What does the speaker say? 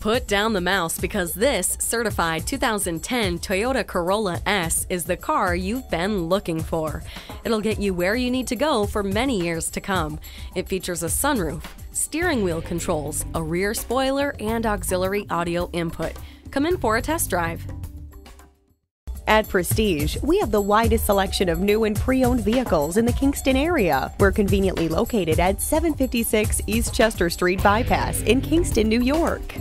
Put down the mouse because this certified 2010 Toyota Corolla S is the car you've been looking for. It'll get you where you need to go for many years to come. It features a sunroof, steering wheel controls, a rear spoiler, and auxiliary audio input. Come in for a test drive. At Prestige, we have the widest selection of new and pre owned vehicles in the Kingston area. We're conveniently located at 756 East Chester Street Bypass in Kingston, New York.